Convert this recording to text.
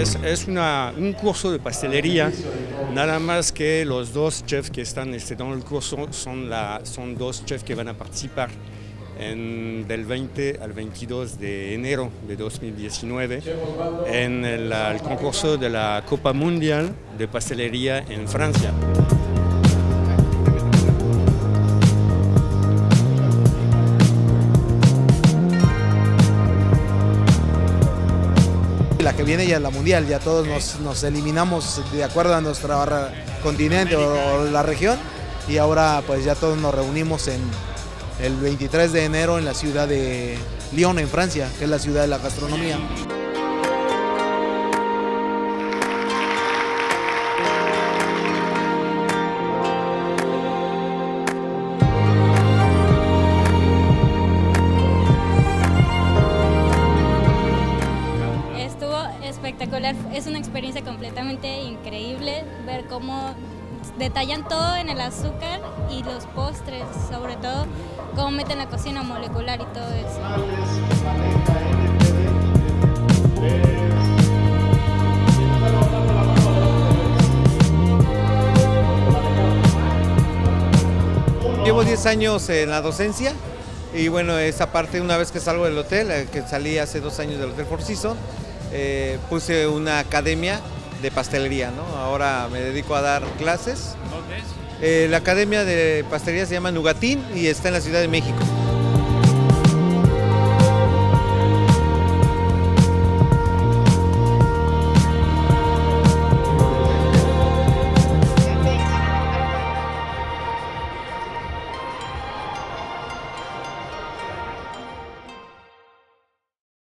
es, un curso de pastelería, nada más que los dos chefs que están este, en el curso son, dos chefs que van a participar del 20 al 22 de enero de 2019 en el concurso de la Copa Mundial de Pastelería en Francia. La que viene ya es la mundial, ya todos nos, nos eliminamos de acuerdo a nuestro continente o, o la región y ahora pues ya todos nos reunimos en el 23 de enero en la ciudad de Lyon, en Francia, que es la ciudad de la gastronomía. Espectacular, es una experiencia completamente increíble ver cómo detallan todo en el azúcar y los postres, sobre todo cómo meten la cocina molecular y todo eso. Llevo 10 años en la docencia y bueno, esa parte una vez que salgo del hotel, eh, que salí hace dos años del Hotel Four Seasons, eh, puse una academia de pastelería, ¿no? Ahora me dedico a dar clases. ¿Dónde es? Eh, la academia de pastelería se llama Nugatín y está en la Ciudad de México.